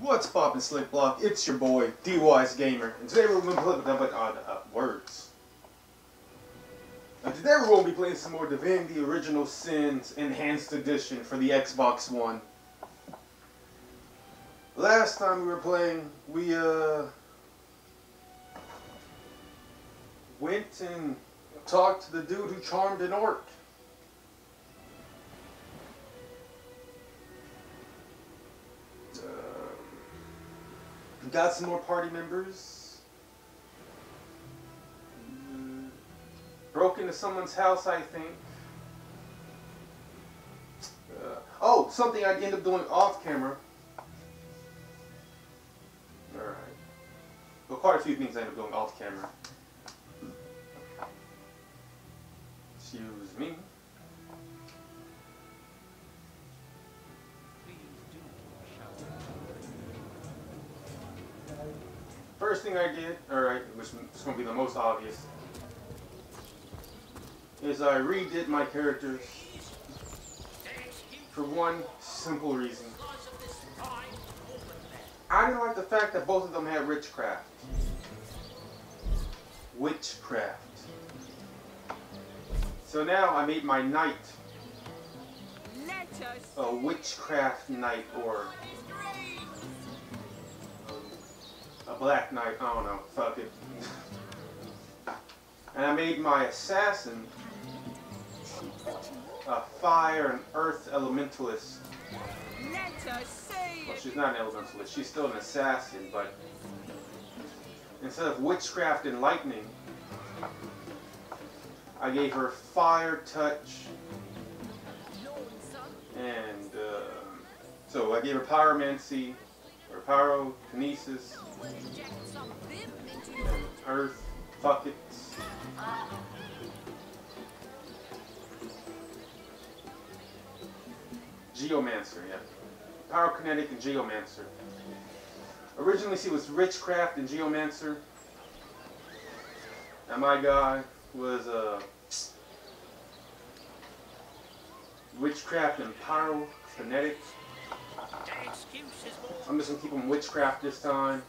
What's poppin' Slick Block? It's your boy, D-Wise Gamer, and today we're to play with nothing but uh, words. And today we're to be playing some more Divinity Original Sins Enhanced Edition for the Xbox One. Last time we were playing, we uh went and talked to the dude who charmed an orc. Um, got some more party members. Mm, Broke into someone's house, I think. Uh, oh, something I end up doing off camera. Alright. Well, quite a few things I end up doing off camera. Excuse me. First thing I did, alright, which is going to be the most obvious, is I redid my characters for one simple reason. I didn't like the fact that both of them had witchcraft. Witchcraft. So now I made my knight a witchcraft knight or a black knight. I don't know. Fuck it. and I made my assassin a fire and earth elementalist. Well, she's not an elementalist. She's still an assassin, but instead of witchcraft and lightning, I gave her fire touch, and uh, so I gave her pyromancy, or pyrokinesis, earth buckets. Geomancer, yeah. Pyrokinetic and Geomancer. Originally she was Witchcraft and Geomancer. And my guy was uh, Witchcraft and Pyrokinetic. I'm just gonna keep him Witchcraft this time.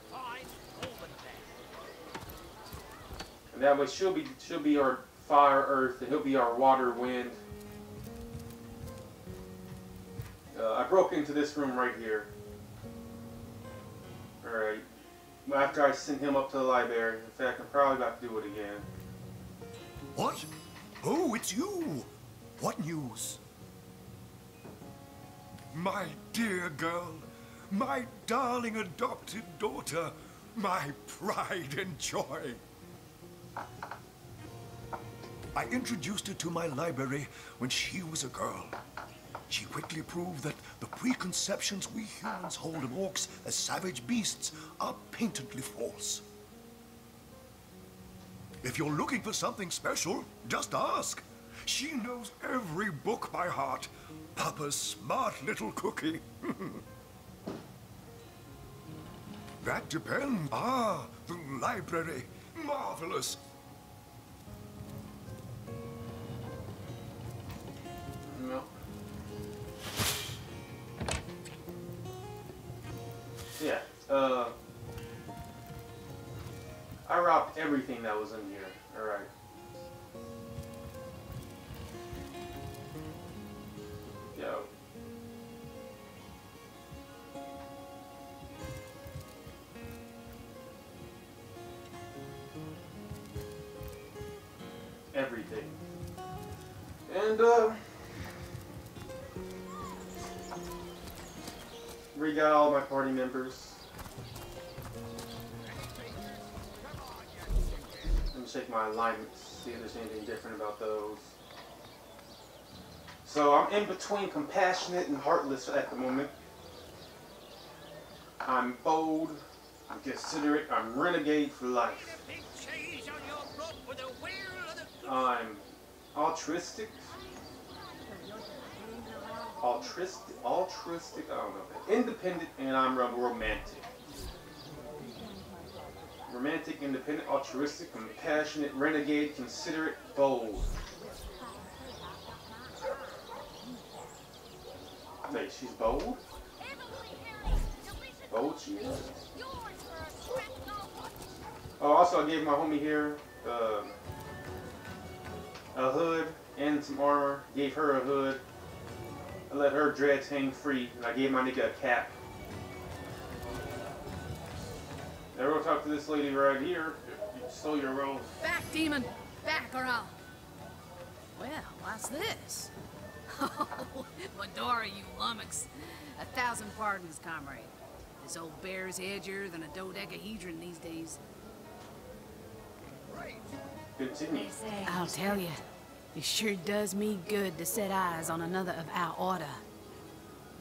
And that way she'll be she'll be our fire, earth, and he'll be our water, wind. Uh, I broke into this room right here. Alright. After I sent him up to the library. In fact, I'm probably about to do it again. What? Oh, it's you! What news? My dear girl, my darling adopted daughter, my pride and joy. I introduced her to my library when she was a girl. She quickly proved that the preconceptions we humans hold of orcs as savage beasts are patently false. If you're looking for something special, just ask. She knows every book by heart. Papa's smart little cookie. that depends. Ah, the library. Marvelous. No. Yeah. Uh, I robbed everything that was in here. And uh. We got all my party members. Let me check my alignments, see if there's anything different about those. So I'm in between compassionate and heartless at the moment. I'm bold, I'm considerate, I'm renegade for life. I'm altruistic, altruistic, altruistic, I don't know, independent, and I'm romantic. Romantic, independent, altruistic, compassionate, renegade, considerate, bold. Wait, she's bold? gold shield. Oh, also I gave my homie here uh, a hood and some armor. Gave her a hood. I let her dreads hang free, and I gave my nigga a cap. Now we'll talk to this lady right here. You stole your rose. Back, demon! Back, or I'll... Well, what's this? Oh, Medora, you lummox. A thousand pardons, comrade. This old bear's edgier than a dodecahedron these days. Right. Continue. I'll tell you, it sure does me good to set eyes on another of our order.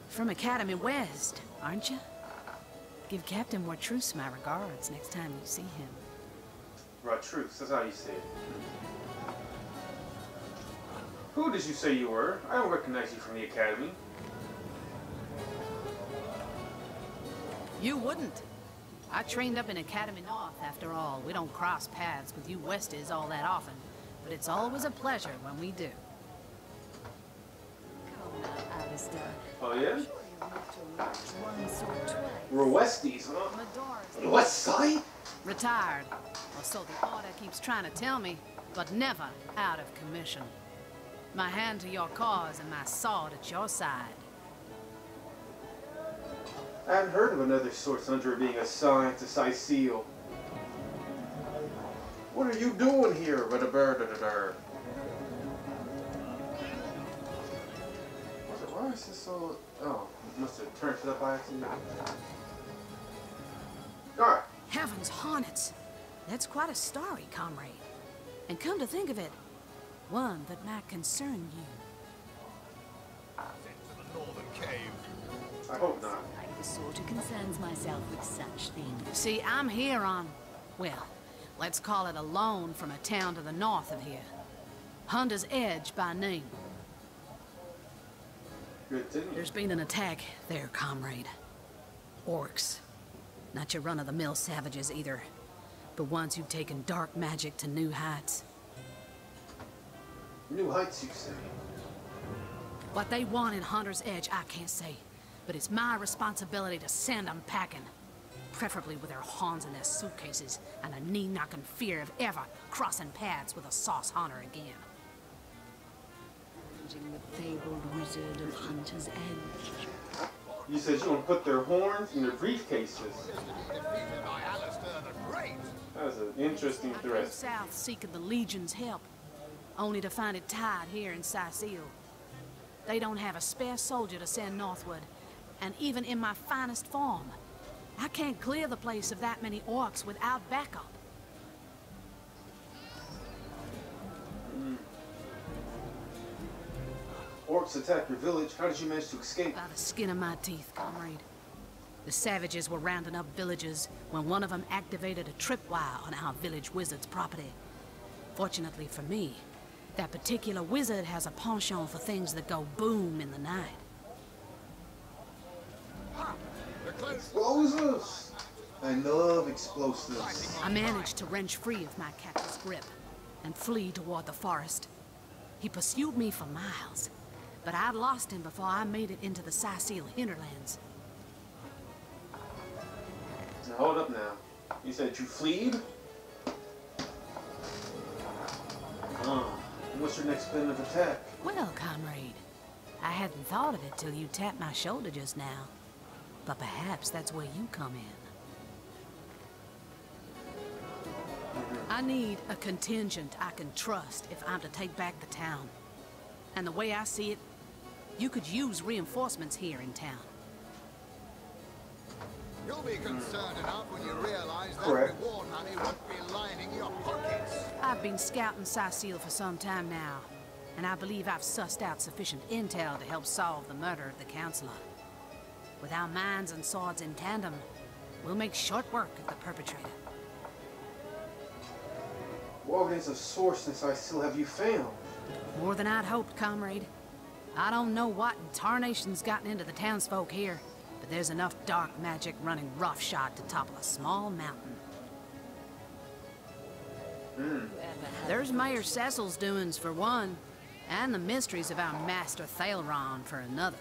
From Academy West, aren't you? Give Captain Wartruce my regards next time you see him. Right, truth. That's how you say it. Who did you say you were? I don't recognize you from the academy. You wouldn't. I trained up in Academy North, after all. We don't cross paths with you Westies all that often, but it's always a pleasure when we do. Come now, Alistair. Oh yeah? Sure you've met your match once or twice. We're Westies, huh? West Side? retired, or so the order keeps trying to tell me, but never out of commission. My hand to your cause and my sword at your side. I haven't heard of another Source Hunter being assigned to Cyseal. What are you doing here, Redaberdadadar? Why is this so... Oh, must have turned it up by accident. Alright. Heavens hornets! That's quite a story, comrade. And come to think of it, one that might concern you. Sent to the northern cave. I hope not. I'm the sort who concerns myself with such things. See, I'm here on, well, let's call it a loan from a town to the north of here. Hunter's Edge by name. There's been an attack there, comrade. Orcs. Not your run-of-the-mill savages either, but ones who've taken dark magic to new heights. New heights, you say? What they want in Hunter's Edge, I can't say. But it's my responsibility to send them packing. Preferably with their horns in their suitcases and a knee-knocking fear of ever crossing paths with a source hunter again. Managing the fabled wizard of Hunter's Edge. You said you want to put their horns in their briefcases. Defeated by Alistair the Great. That was an interesting I drove threat. south seeking the Legion's help, only to find it tied here in Cyseal. They don't have a spare soldier to send northward, and even in my finest form, I can't clear the place of that many orcs without backup. Hmm. Orcs attacked your village. How did you manage to escape? By the skin of my teeth, comrade. The savages were rounding up villagers when one of them activated a tripwire on our village wizard's property. Fortunately for me, that particular wizard has a penchant for things that go boom in the night. Explosives! I love explosives. I managed to wrench free of my captor's grip and flee toward the forest. He pursued me for miles, but I'd lost him before I made it into the Cyseal hinterlands. Now hold up now. You said you fleed? Uh, what's your next plan of attack? Well, comrade, I hadn't thought of it till you tapped my shoulder just now. But perhaps that's where you come in. I need a contingent I can trust if I'm to take back the town. And the way I see it, you could use reinforcements here in town. You'll be concerned enough when you realize that Correct. reward money won't be lining your pockets. I've been scouting Cyseal for some time now, and I believe I've sussed out sufficient intel to help solve the murder of the Counselor. With our minds and swords in tandem, we'll make short work of the perpetrator. What evidence of sourceness I still have you found? More than I'd hoped, comrade. I don't know what tarnation's gotten into the townsfolk here, but there's enough dark magic running roughshod to topple a small mountain. Hmm. There's Mayor Cecil's doings for one, and the mysteries of our master Thelyron for another.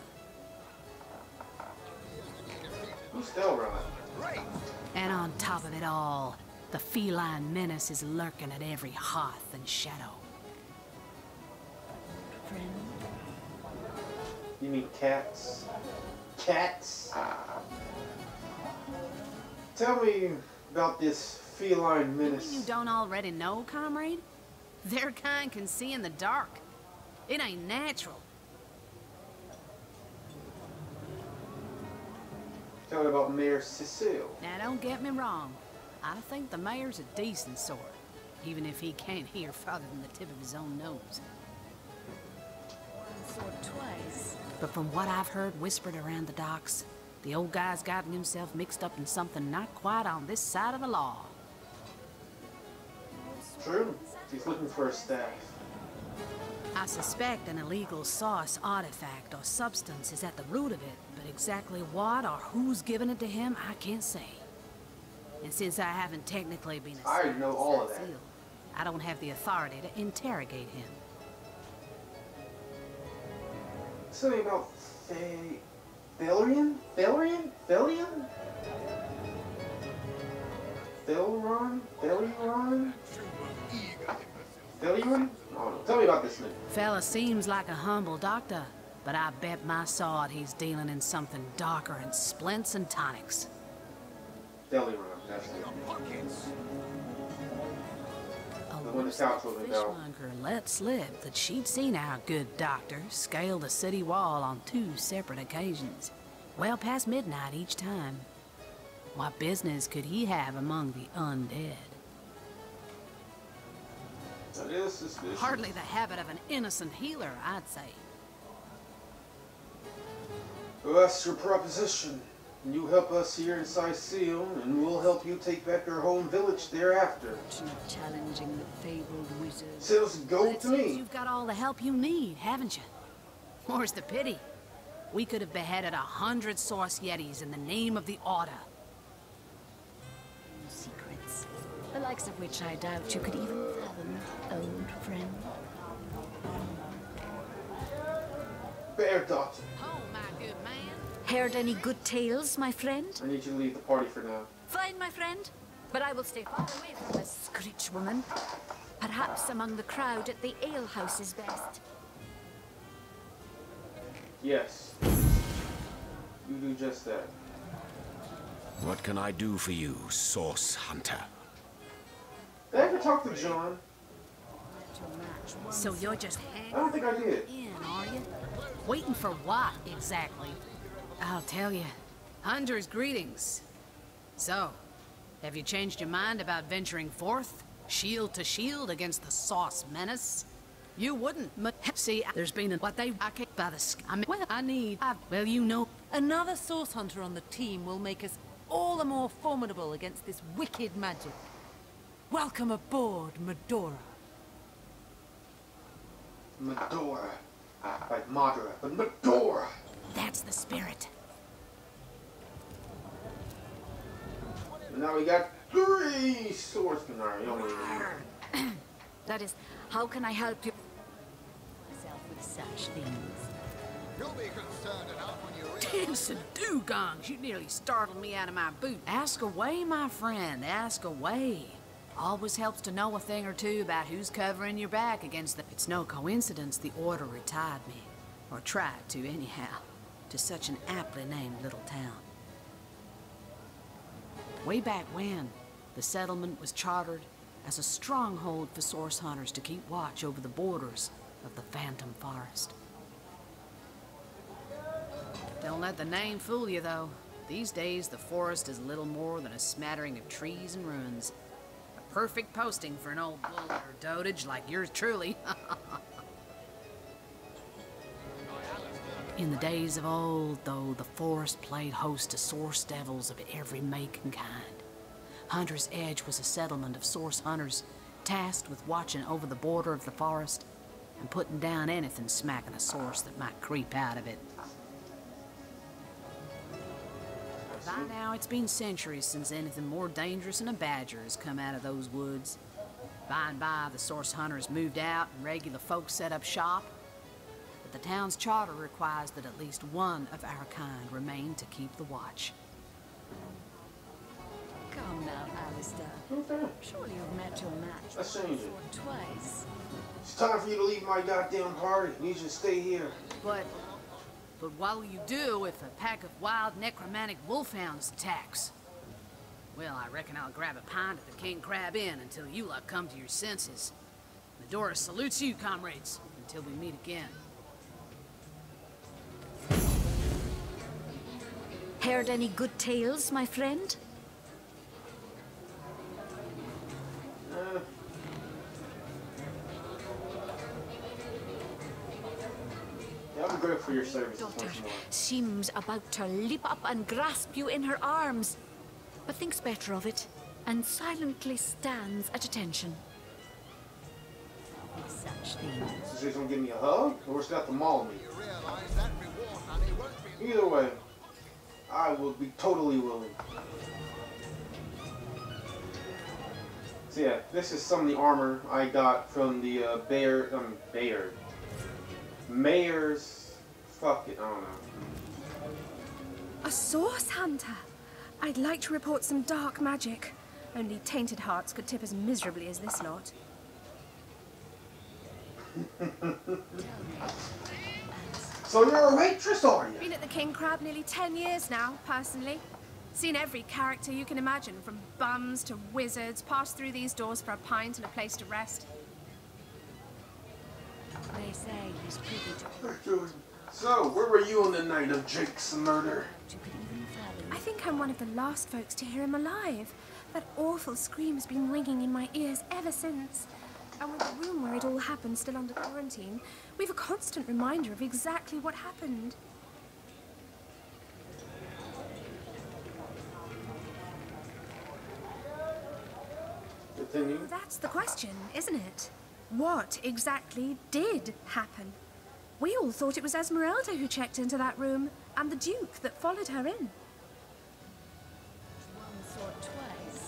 Who's Delron? And on top of it all, the feline menace is lurking at every hearth and shadow. Friend, You mean cats? Cats? Ah. Tell me about this feline menace. You don't already know, comrade? Their kind can see in the dark. It ain't natural. Tell me about Mayor Cecile. Now, don't get me wrong. I think the mayor's a decent sort, even if he can't hear farther than the tip of his own nose. once or twice. But from what I've heard whispered around the docks, the old guy's gotten himself mixed up in something not quite on this side of the law. True. He's looking for a staff. I suspect an illegal source artifact or substance is at the root of it, but exactly what or who's given it to him, I can't say. And since I haven't technically been I assigned know all of Cecile, that. I don't have the authority to interrogate him. Something about Fe... Felrian? Felrian? Felion? Felron? Felion? Felion? Oh. Tell me about this nigga. Fella seems like a humble doctor, but I bet my sword he's dealing in something darker than splints and tonics. Deliron, that's it. A The one that's woodside out for the dog. fishmonger let slip that she'd seen our good doctor scale the city wall on two separate occasions, well past midnight each time. What business could he have among the undead? That is suspicious. Hardly the habit of an innocent healer, I'd say. Well, that's your proposition. You help us here in Cyseal, and we'll help you take back your home village thereafter. Not challenging the fabled wizard. Sales go But to me. you've got all the help you need, haven't you? More's the pity. We could have beheaded a hundred source yetis in the name of the Order. Secrets, the likes of which I doubt you could even fathom, old friend. Bear Doctor. Oh, my good man. Heard any good tales, my friend? I need you to leave the party for now. Fine, my friend. But I will stay far away from this screech woman. Perhaps among the crowd at the alehouse is best. Yes. You do just that. What can I do for you, Source Hunter? Did I ever talk to John? So you're just hanging I hanging don't think I did. in, are you? Waiting for what, exactly? I'll tell you. Hunter's greetings. So, have you changed your mind about venturing forth? Shield to shield against the source menace? You wouldn't, but see, there's been a, what they, I can't, by the, sk- I mean, well, I need, I, well, you know, Another source hunter on the team will make us all the more formidable against this wicked magic. Welcome aboard, Medora. Medora. Like Madara, but Medora. that's the spirit. Now we got three swordsmen. Alright, you only That is, how can I help you? Myself with such things. You'll be concerned enough when you Dancing dugongs, you nearly startled me out of my boot. Ask away, my friend, ask away. Always helps to know a thing or two about who's covering your back against the... It's no coincidence the Order retired me, or tried to anyhow, to such an aptly named little town. Way back when, the settlement was chartered as a stronghold for source hunters to keep watch over the borders of the Phantom Forest. Don't let the name fool you, though. These days, the forest is little more than a smattering of trees and ruins. Perfect posting for an old bull or dotage like yours truly. In the days of old, though, the forest played host to source devils of every make and kind. Hunter's Edge was a settlement of source hunters tasked with watching over the border of the forest and putting down anything smacking a source that might creep out of it. By now, it's been centuries since anything more dangerous than a badger has come out of those woods. By and by, the source hunters moved out and regular folks set up shop. But the town's charter requires that at least one of our kind remain to keep the watch. Come now, Alistair. Okay. Surely you've met your match Let's change it. twice. It's time for you to leave my goddamn party. I need you to stay here. But... But what will you do if a pack of wild necromantic wolfhounds attacks? Well, I reckon I'll grab a pint at the King Crab Inn until you lot come to your senses. Medora salutes you, comrades, until we meet again. Heard any good tales, my friend? Yeah, for your services Daughter seems about to leap up and grasp you in her arms, but thinks better of it and silently stands at attention. Such things. So she's gonna give me a hug, or she's got to maul me. You realise that reward money won't be Either way, I will be totally willing. So yeah, this is some of the armor I got from the uh, Bayer, um, Bayer, Mayor's, fuck it, I don't know. A source hunter? I'd like to report some dark magic. Only tainted hearts could tip as miserably as this lot. So you're a waitress, are you? Been at the King Crab nearly ten years now, personally. Seen every character you can imagine, from bums to wizards, passed through these doors for a pint and a place to rest. They say he's to So, where were you on the night of Jake's murder? you could even fathom. I think I'm one of the last folks to hear him alive. That awful scream's been ringing in my ears ever since. And with the room where it all happened still under quarantine, we've a constant reminder of exactly what happened. Continue. That's the question, isn't it? What exactly did happen? We all thought it was Esmeralda who checked into that room, and the Duke that followed her in.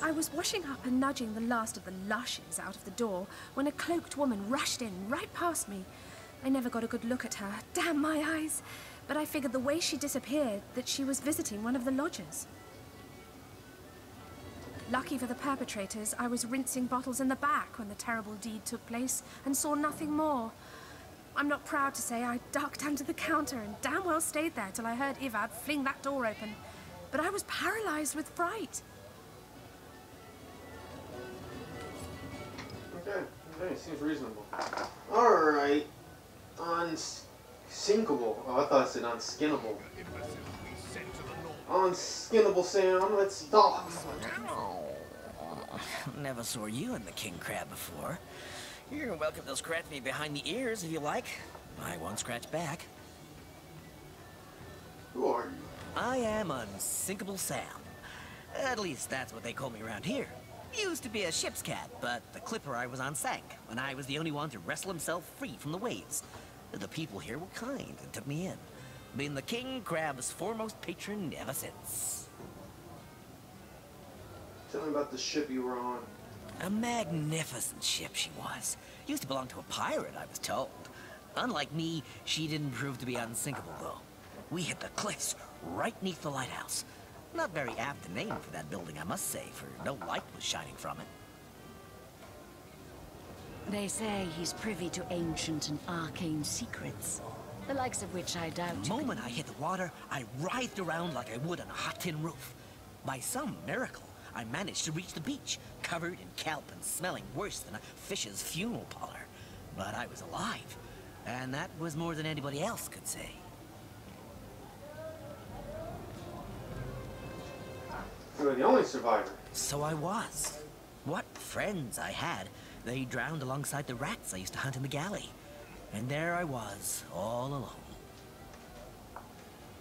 I was washing up and nudging the last of the lushes out of the door when a cloaked woman rushed in right past me. I never got a good look at her. Damn my eyes. But I figured the way she disappeared that she was visiting one of the lodgers. Lucky for the perpetrators, I was rinsing bottles in the back when the terrible deed took place and saw nothing more. I'm not proud to say I ducked under the counter and damn well stayed there till I heard Ivad fling that door open. But I was paralyzed with fright. Okay, okay, seems reasonable. Alright. Unsinkable. Oh, I thought it said unskinnable. Unskinnable sound, let's stop. Never saw you in the king crab before. You're welcome to scratch me behind the ears if you like. I won't scratch back. Who are you? I am Unsinkable Sam. At least that's what they call me around here. Used to be a ship's cat, but the clipper I was on sank, when I was the only one to wrestle himself free from the waves. The people here were kind and took me in. Been the king crab's foremost patron ever since. Tell me about the ship you were on. A magnificent ship she was. Used to belong to a pirate, I was told. Unlike me, she didn't prove to be unsinkable, though. We hit the cliffs right neath the lighthouse. Not very apt a name for that building, I must say, for no light was shining from it. They say he's privy to ancient and arcane secrets, the likes of which I doubt The moment I hit the water, I writhed around like I would on a hot tin roof. By some miracle, I managed to reach the beach, covered in kelp and smelling worse than a fish's funeral parlor. But I was alive, and that was more than anybody else could say. You were the only survivor. So I was. What friends I had. They drowned alongside the rats I used to hunt in the galley. And there I was, all alone.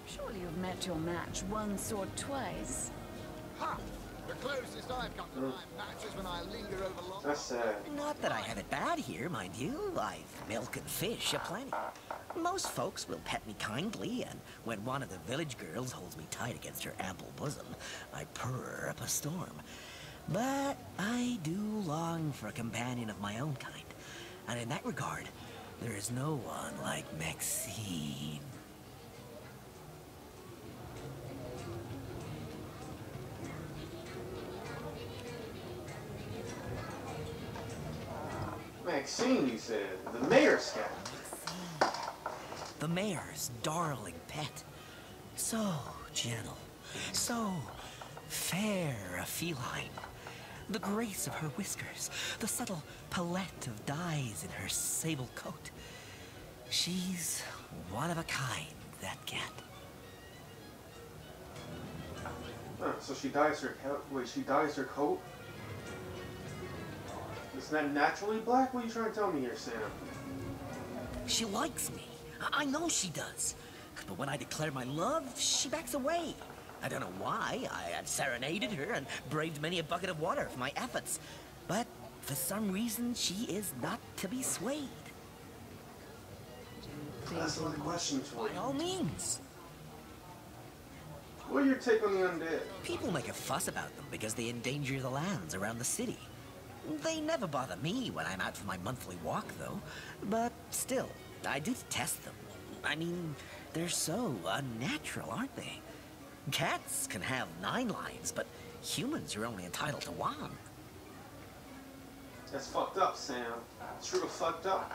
Surely you've met your match once or twice. Ha! The closest I've come to my match is when I linger over long. That's sad. Not that I have it bad here, mind you. I've milk and fish aplenty. Most folks will pet me kindly, and when one of the village girls holds me tight against her ample bosom, I purr up a storm. But I do long for a companion of my own kind, and in that regard, there is no one like Maxine. Maxine, you said. The mayor's cat. The mayor's darling pet. So gentle, so fair a feline. The grace of her whiskers, the subtle palette of dyes in her sable coat. She's one of a kind, that cat. Huh, so she dyes her coat. Wait, she dyes her coat? Isn't that naturally black? What are you trying to tell me here, Sam? She likes me. I know she does. But when I declare my love, she backs away. I don't know why. I had serenaded her and braved many a bucket of water for my efforts. But for some reason, she is not to be swayed. That's another question for By all means. What are your take on the undead? People make a fuss about them because they endanger the lands around the city. They never bother me when I'm out for my monthly walk, though. But still, I do detest them. I mean, they're so unnatural, aren't they? Cats can have nine lives, but humans are only entitled to one. That's fucked up, Sam. It's real fucked up.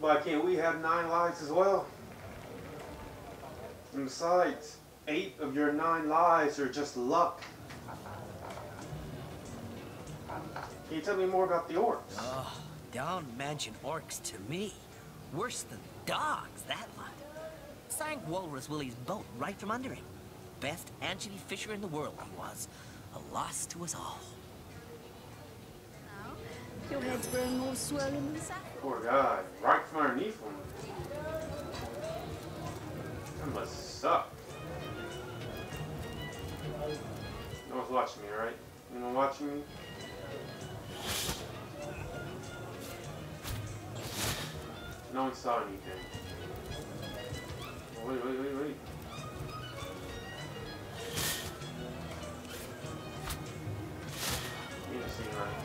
Why can't we have nine lives as well? And besides, eight of your nine lives are just luck. Can you tell me more about the orcs? Oh, don't mention orcs to me. Worse than dogs, that lot. Sank Walrus Willie's boat right from under him. Best anchovy fisher in the world he was. A loss to us all. Your head's growing more swollen than sack. Poor guy. Right from underneath him. That must suck. No one's watching me, right? Anyone watching me? No one saw anything. Wait, wait, wait, wait. You didn't see right.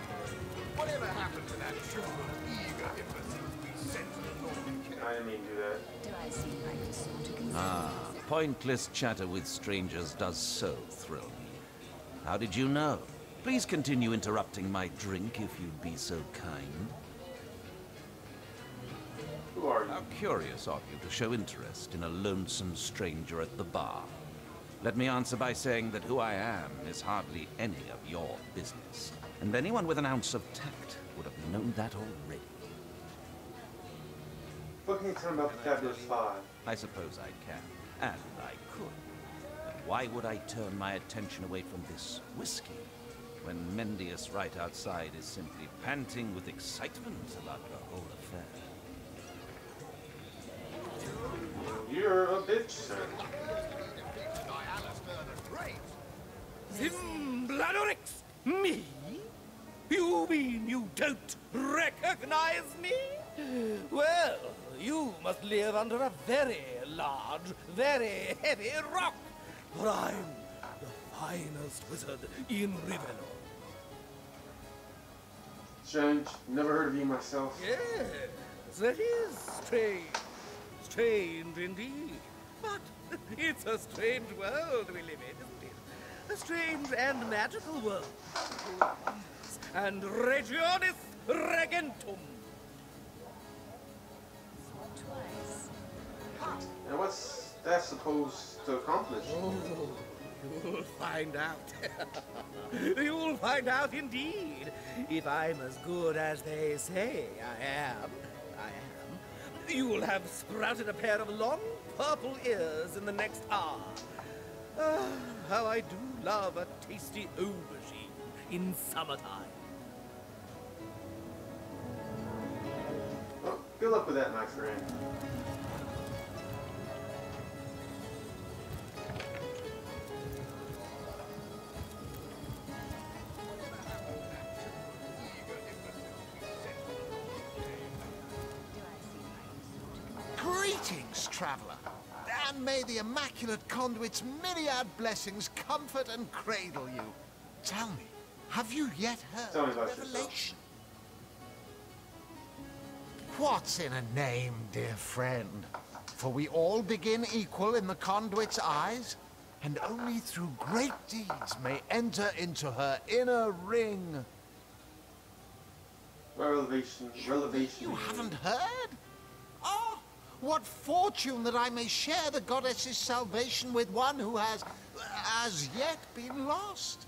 Whatever happened to that show of eager imbeciles we sent to the Northern King? I didn't mean to do that. Do I seem like the sort who can Ah, pointless chatter with strangers does so thrill me. How did you know? Please continue interrupting my drink if you'd be so kind. Who are you? How curious of you to show interest in a lonesome stranger at the bar. Let me answer by saying that who I am is hardly any of your business. And anyone with an ounce of tact would have known that already. What can you tell me about the Fabulous Five? I suppose I can, and I could. But why would I turn my attention away from this whiskey when Mendius right outside is simply panting with excitement about the whole affair? You're a bitch, sir. By Alistair the Great. Zimbladorix! Me? You mean you don't recognize me? Well, you must live under a very large, very heavy rock, for I'm the finest wizard in Rivellon. Strange. Never heard of you myself. Yes, that is strange. Strange indeed. But it's a strange world we live in, isn't it? A strange and magical world. And Regionis Regentum. And what's that supposed to accomplish? Oh, you'll find out. you'll find out indeed. If I'm as good as they say I am, I am, you'll have sprouted a pair of long purple ears in the next hour. Ah, how I do love a tasty aubergine in summertime. Well, good luck with that, my friend. Immaculate Conduit's myriad blessings comfort and cradle you. Tell me, have you yet heard Tell me about yourself. Revelation? What's in a name, dear friend? For we all begin equal in the Conduit's eyes, and only through great deeds may enter into her inner ring. Relevation. Relevation. You haven't heard? What fortune that I may share the goddess's salvation with one who has, as yet, been lost.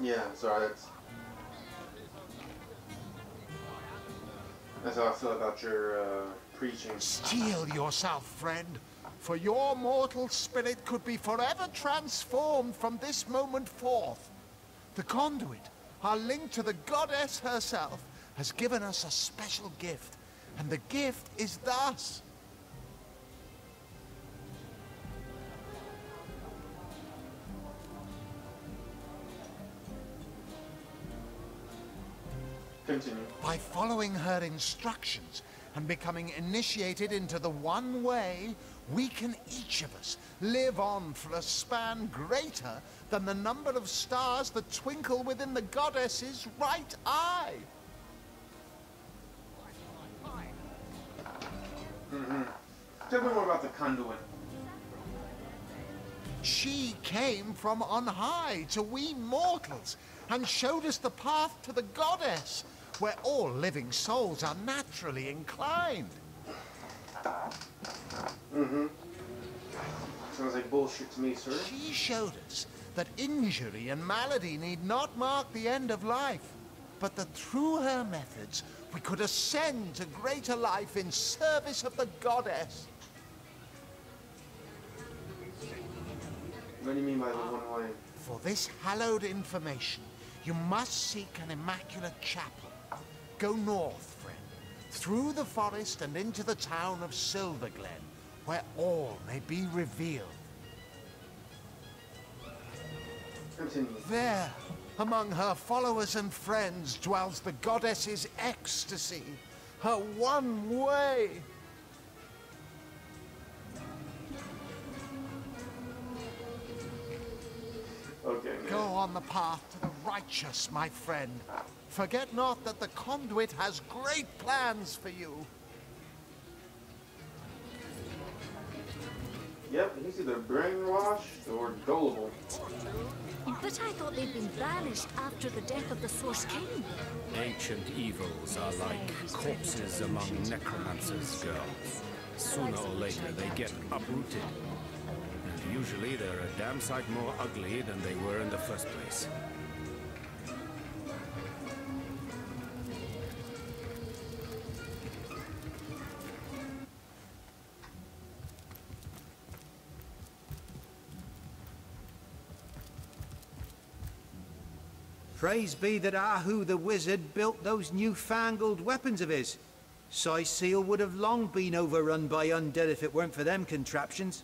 Yeah, sorry, that's that's how I feel about your uh, preaching. Steel yourself, friend, for your mortal spirit could be forever transformed from this moment forth. The conduit, our link to the goddess herself, has given us a special gift, and the gift is thus. Continue. By following her instructions and becoming initiated into the one way, we can each of us live on for a span greater than the number of stars that twinkle within the goddess's right eye. Mm-hmm. Tell me more about the conduit. She came from on high to we mortals and showed us the path to the goddess, where all living souls are naturally inclined. Mm-hmm. Sounds like bullshit to me, sir. She showed us that injury and malady need not mark the end of life, but that through her methods we could ascend to greater life in service of the goddess. What do you mean by the one way? For this hallowed information, you must seek an immaculate chapel. Go north, friend, through the forest and into the town of Silverglen, where all may be revealed. There, among her followers and friends, dwells the goddess's ecstasy, her one way. Okay. Go on the path to the righteous, my friend. Forget not that the conduit has great plans for you. Yep, he's either brainwashed or gullible. But I thought they'd been banished after the death of the Source King. Ancient evils are like corpses among necromancers, girl. Sooner or later, they get uprooted. And usually, they're a damn sight more ugly than they were in the first place. Praise be that Arhu the wizard built those newfangled weapons of his. Seal would have long been overrun by undead if it weren't for them contraptions.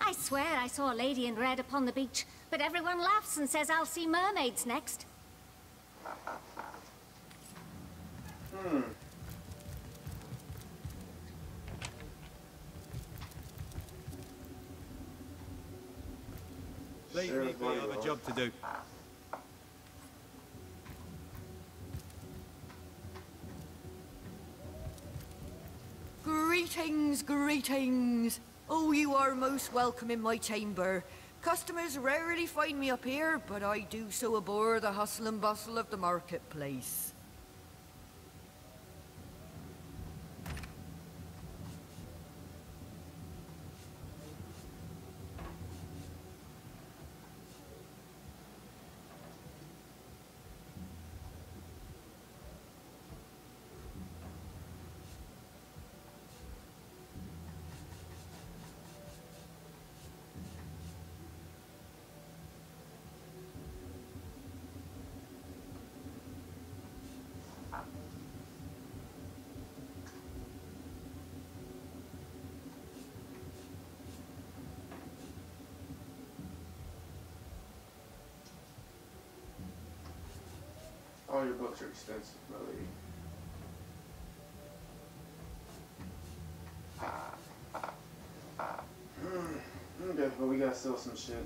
I swear I saw a lady in red upon the beach, but everyone laughs and says I'll see mermaids next. Hmm. Leave me be, I have a job to do. Greetings, greetings. Oh, you are most welcome in my chamber. Customers rarely find me up here, but I do so abhor the hustle and bustle of the marketplace. All your books are expensive, my lady. Okay, but we gotta sell some shit.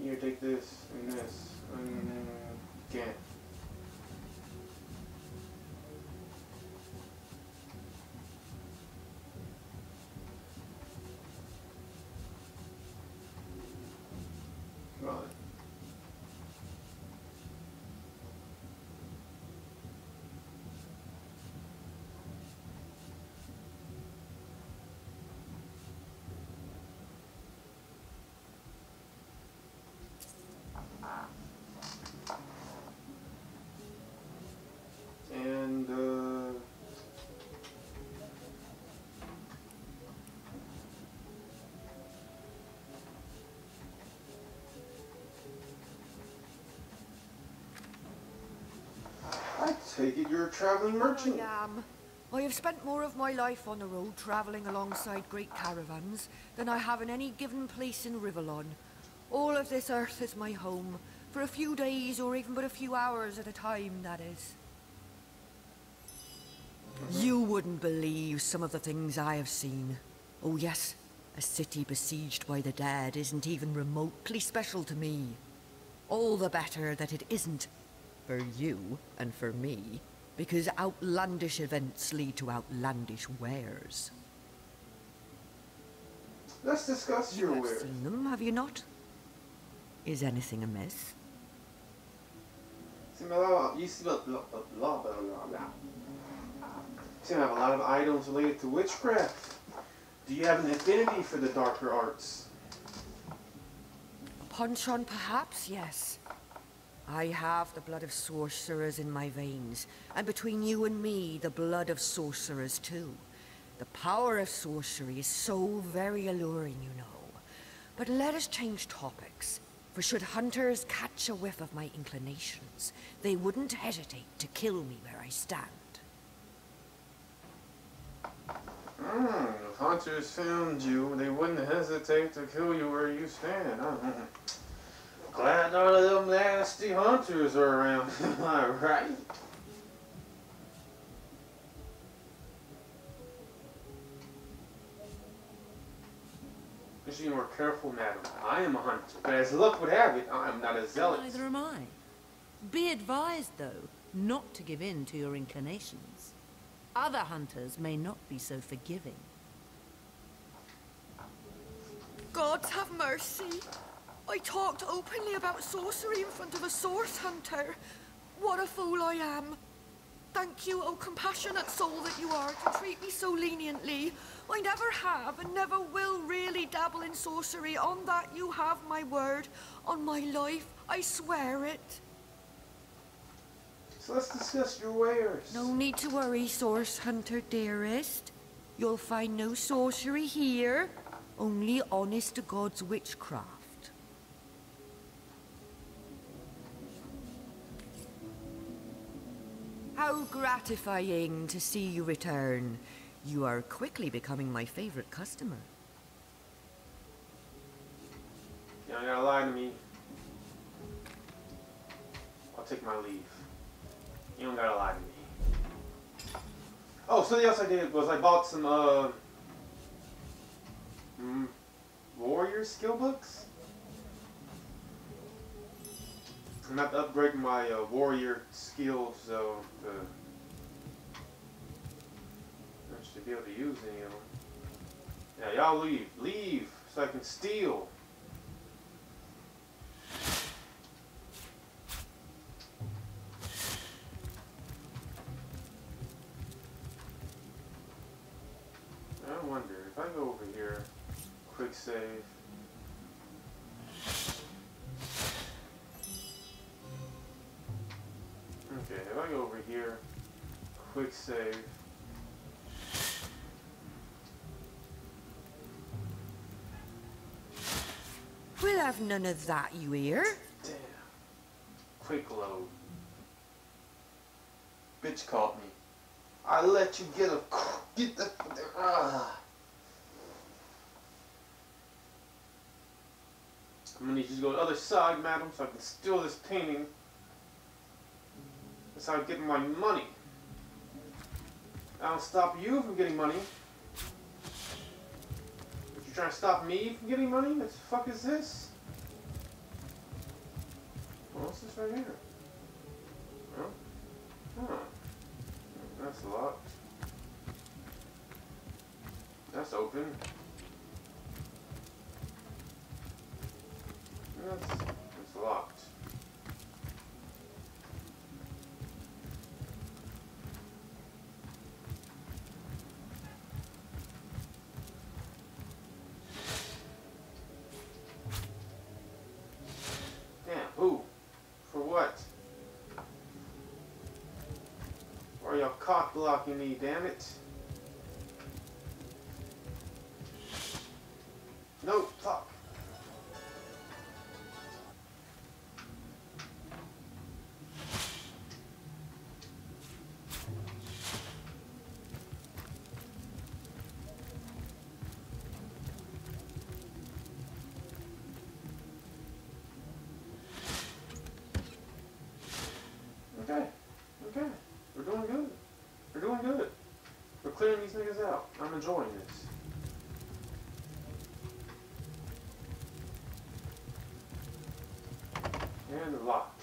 Here, take this and this. And uh, can't. Take it you're a traveling merchant. I am. I have spent more of my life on the road travelling alongside great caravans than I have in any given place in Rivellon. All of this earth is my home, for a few days or even but a few hours at a time, that is. Mm-hmm. You wouldn't believe some of the things I have seen. Oh yes, a city besieged by the dead isn't even remotely special to me. All the better that it isn't. For you and for me. Because outlandish events lead to outlandish wares. Let's discuss You your have wares. seen them, have you not? Is anything amiss? You. Seem to have a lot of items related to witchcraft. Do you have an affinity for the darker arts? Punchon, perhaps, yes. I have the blood of sorcerers in my veins, and between you and me, the blood of sorcerers too. The power of sorcery is so very alluring, you know. But let us change topics, for should hunters catch a whiff of my inclinations, they wouldn't hesitate to kill me where I stand. Hmm, if hunters found you, they wouldn't hesitate to kill you where you stand. huh? Glad none of them nasty hunters are around. Am I right? You should be more careful, madam. I am a hunter, but as luck would have it, I am not a zealot. Neither am I. Be advised, though, not to give in to your inclinations. Other hunters may not be so forgiving. Gods have mercy. I talked openly about sorcery in front of a source hunter. What a fool I am. Thank you, O compassionate soul that you are, to treat me so leniently. I never have and never will really dabble in sorcery. On that you have my word. On my life, I swear it. So let's discuss your wares. No need to worry, source hunter dearest. You'll find no sorcery here, only honest to God's witchcraft. How gratifying to see you return. You are quickly becoming my favorite customer. You don't gotta lie to me. I'll take my leave. You don't gotta lie to me. Oh, something else I did was I bought some uh, mm, warrior skill books. I'm not upgrading my uh, warrior skills, so uh, I should be able to use any of them. Yeah, y'all leave, leave, so I can steal. I wonder if I go over here, quick save. Quick save. We'll have none of that, you hear? Damn. Quick load. Bitch caught me. I let you get a get the ah. I'm gonna need you to go to the other side, madam, so I can steal this painting. That's how I get my money. I don't stop you from getting money. But you're trying to stop me from getting money? What the fuck is this? What's this right here? Huh? Huh. That's locked. That's open. That's, that's locked. Damn, who? For what? Y'all cock blocking me, damn it? Enjoying this. And locked.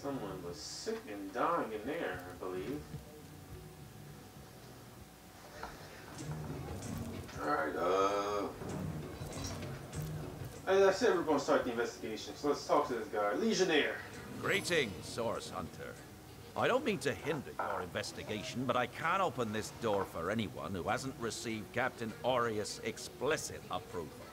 Someone was sick and dying in there, I believe. Alright, uh... As I said, we're going to start the investigation, so let's talk to this guy. Legionnaire. Greetings, Source Hunter. I don't mean to hinder your investigation, but I can't open this door for anyone who hasn't received Captain Aureus' explicit approval.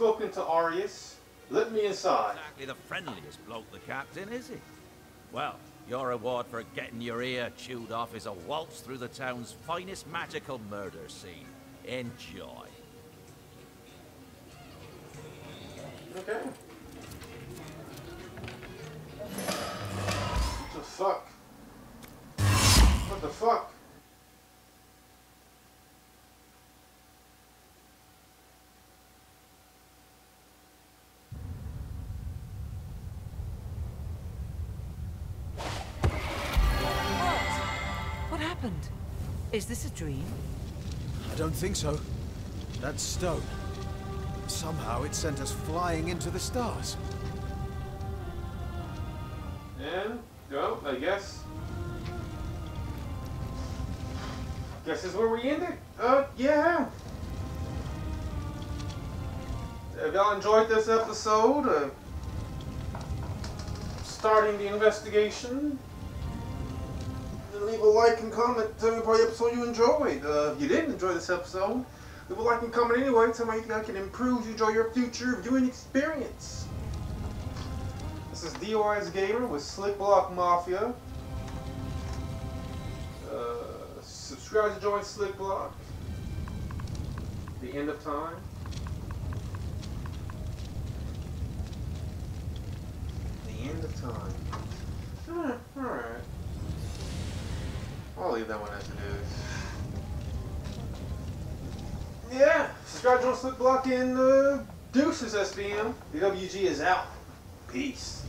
Spoken to Aureus. Let me inside. Exactly the friendliest bloke, the captain, is he? Well, your reward for getting your ear chewed off is a waltz through the town's finest magical murder scene. Enjoy. What happened? Is this a dream? I don't think so. That stone. Somehow it sent us flying into the stars. And go, I guess. Guess is where we end it. Uh, yeah. If y'all enjoyed this episode, uh, starting the investigation, then leave a like and comment. Tell me the episode you enjoyed. Uh, if you didn't enjoy this episode, leave a like and comment anyway. Tell me how I can improve you enjoy your future viewing experience. This is DWize Gamer with Slick Block Mafia. Uh, subscribe to join Slick Block. The end of time. The end of time. Alright. I'll leave that one as it is. Yeah, subscribe join Slick Block and uh, deuces SBM. D.W.G is out. Peace.